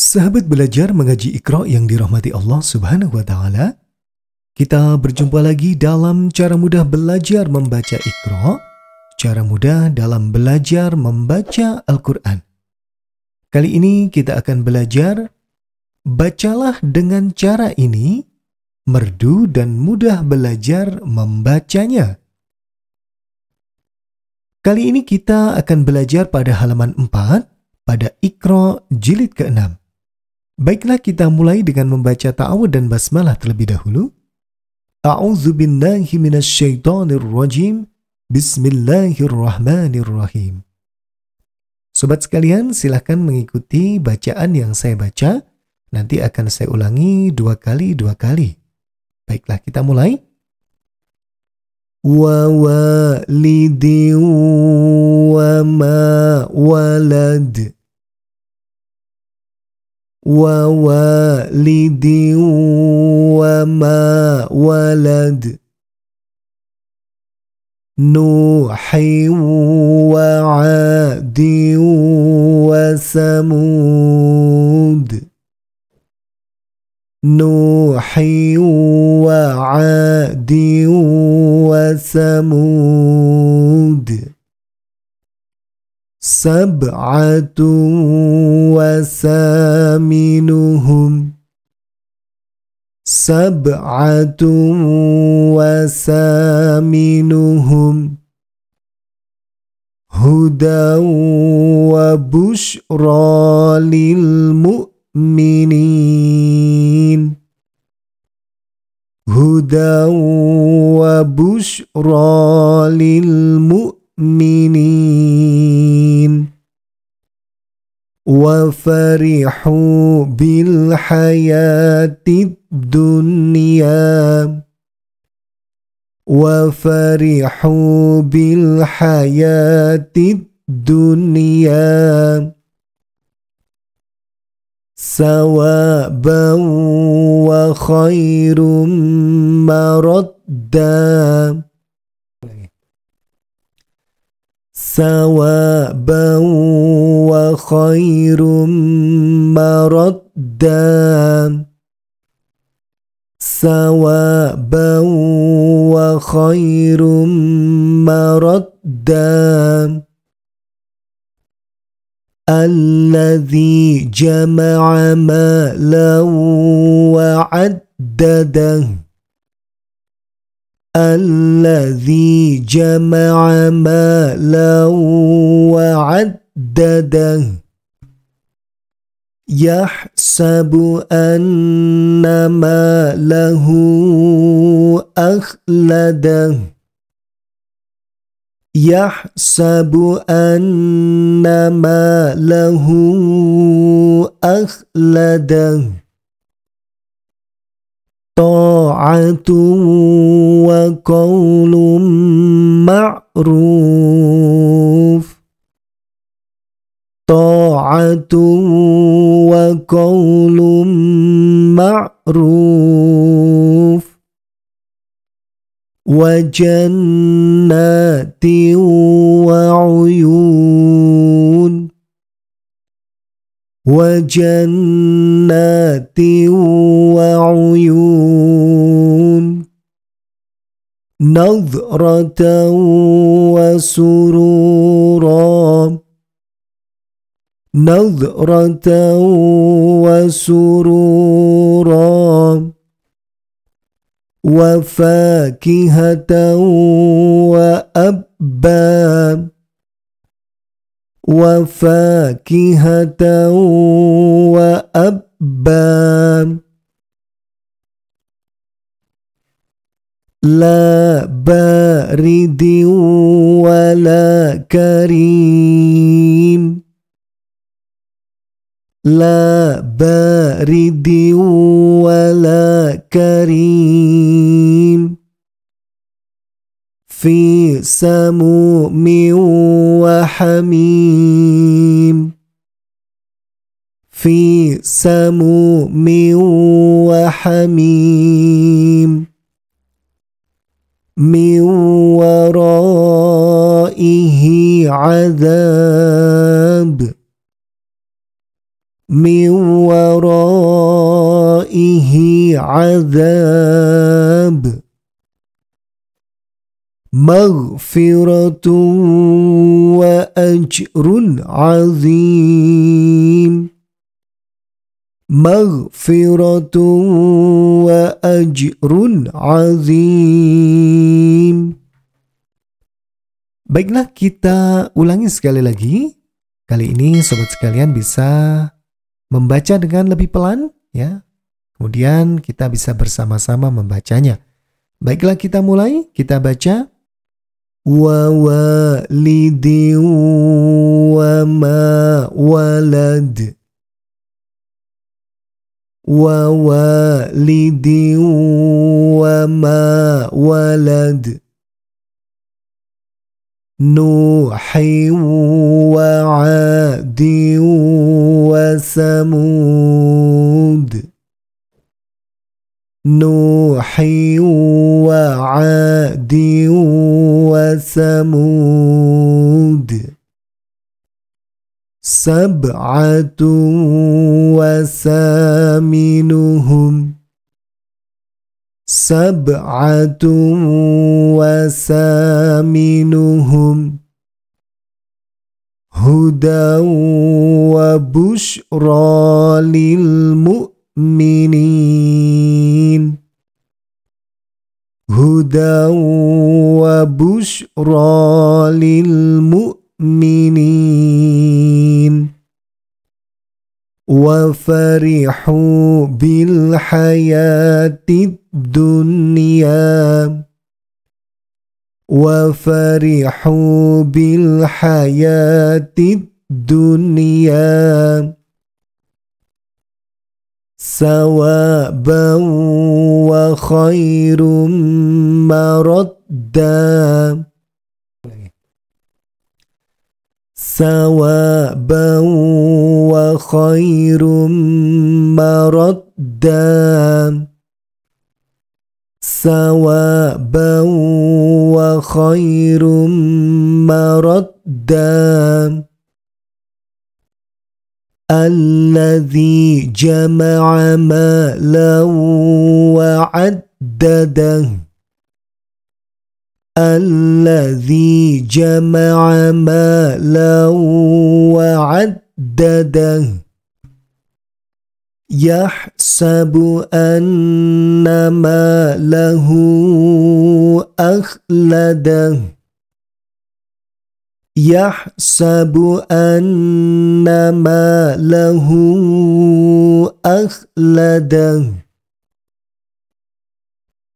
Sahabat belajar mengaji Iqra yang dirahmati Allah Subhanahu wa taala, kita berjumpa lagi dalam cara mudah belajar membaca Iqra, cara mudah dalam belajar membaca Al-Qur'an. Kali ini kita akan belajar bacalah dengan cara ini merdu dan mudah belajar membacanya. Kali ini kita akan belajar pada halaman 4 pada Iqra jilid ke-6. Baiklah kita mulai dengan membaca ta'awud dan basmalah terlebih dahulu. A'udzu billahi minasyaitonir rajim. Bismillahirrahmanirrahim. Sobat sekalian, silahkan mengikuti bacaan yang saya baca. Nanti akan saya ulangi dua kali dua kali. Baiklah, kita mulai. Wa walidi wa ma walad. ووالد وما ولد. نوح وعاد وثمود. نوح وعاد وثمود. سبعة وثامنهم. سبعة وثامنهم. هدى وبشرى للمؤمنين. هدى وبشرى للمؤمنين. وفرحوا بالحياة الدنيا. وفرحوا بالحياة الدنيا. ثوابا وخير مردا. ثوابا وخير مردا. ثوابا وخير مردا. الذي جمع مالا وعدده. الذي جمع مالا وعدده. يحسب أن ماله أخلده. يحسب أن ماله أخلده. طاعة وقول معروف. طاعة وقول معروف. وجنات وعيون. وجنات وعيون. نظرة وسرورا. نظرة وسرورا. وفاكهة وأبا. وفاكهة وأبا. لا بارد ولا كريم. لا بارد ولا كريم. في سموم وحميم. في سموم وحميم. عذاب من ورائه عذاب مغفرة وأجر عظيم مغفرة وأجر عظيم Baiklah, kita ulangi sekali lagi. Kali ini sobat sekalian bisa membaca dengan lebih pelan ya. Kemudian kita bisa bersama-sama membacanya. Baiklah kita mulai, kita baca wa walidin wa ma walad wa walidin wa ma walad نوح وعاد وثمود. نوح وعاد وثمود. سبعة وثامنهم سبعة وثامنهم هدى وبشرى للمؤمنين. هدى وبشرى للمؤمنين. وفرحوا بالحياة الدنيا. وفرحوا بالحياة الدنيا. ثوابا وخير مردا. ثوابا وخير مردا. ثوابا وخير مردا. الذي جمع مالا وعدده. الذي جمع مالا وعدده. يحسب أن ماله أخلده. يحسب أن ماله أخلده.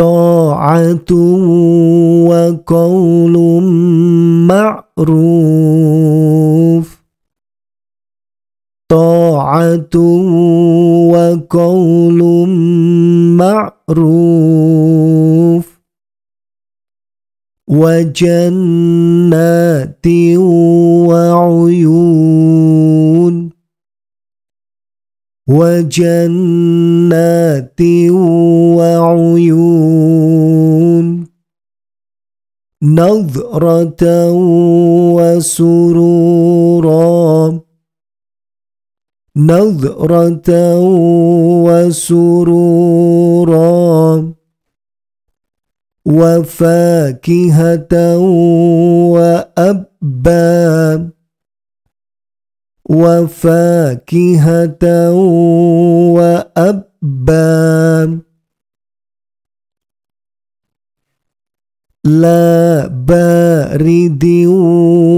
طاعة وقول معروف. طاعة وقول معروف. وجنات وعيون. وجنات وعيون نظرة وسرورا. نظرة وسرورا. وفاكهة وأبا. وفاكهة وأبا. لا بارد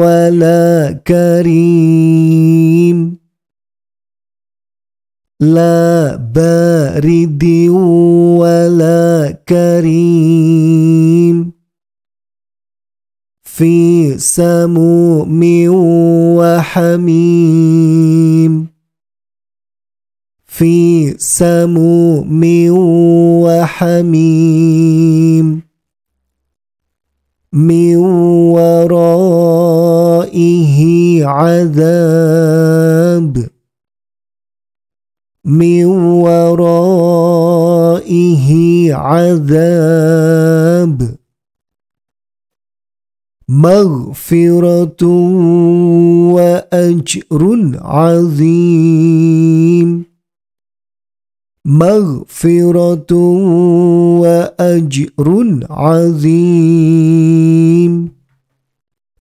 ولا كريم. لا بارد ولا كريم. في سموم وحميم. في سموم وحميم. عذاب من ورائه عذاب مغفرة وأجر عظيم مغفرة وأجر عظيم